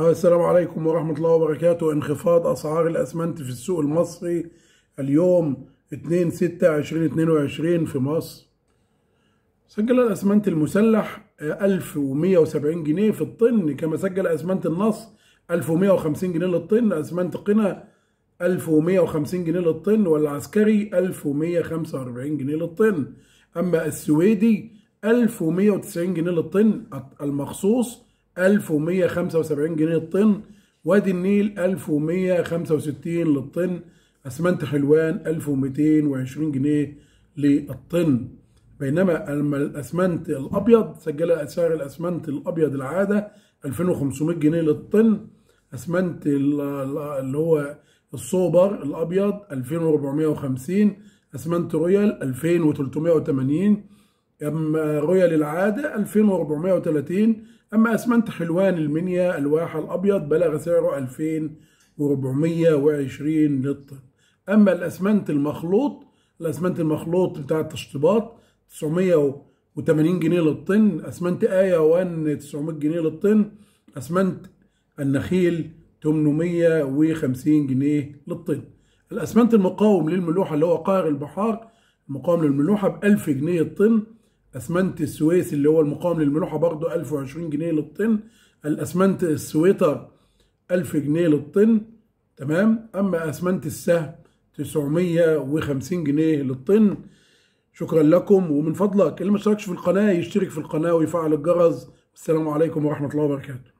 السلام عليكم ورحمة الله وبركاته. انخفاض أسعار الأسمنت في السوق المصري اليوم 2 6 2022 في مصر. سجل الأسمنت المسلح 1170 جنيه في الطن كما سجل أسمنت النص 1150 جنيه للطن أسمنت قنا 1150 جنيه للطن والعسكري 1145 جنيه للطن. أما السويدي 1190 جنيه للطن المخصوص 1175 جنيه للطن. وادي النيل 1165 للطن. أسمنت حلوان 1220 جنيه للطن. بينما الأسمنت الأبيض سجل سعر الأسمنت الأبيض العادة 2500 جنيه للطن. أسمنت اللي هو السوبر الأبيض 2450 أسمنت رويال 2380 اما رويال العادة 2430 اما أسمنت حلوان المنيا الواح الأبيض بلغ سعره 2420 للطن أما الأسمنت المخلوط الأسمنت المخلوط بتاع التشطيبات 980 جنيه للطن أسمنت آية 1 900 جنيه للطن أسمنت النخيل 850 جنيه للطن. الأسمنت المقاوم للملوحة اللي هو قاهر البحار المقاوم للملوحة ب 1000 جنيه الطن اسمنت السويس اللي هو المقاوم للملوحة برضه 1020 جنيه للطن. الأسمنت السويتر 1000 جنيه للطن تمام؟ أما أسمنت السهم 950 جنيه للطن. شكرا لكم ومن فضلك اللي ما اشتركش في القناة يشترك في القناة ويفعل الجرس. السلام عليكم ورحمة الله وبركاته.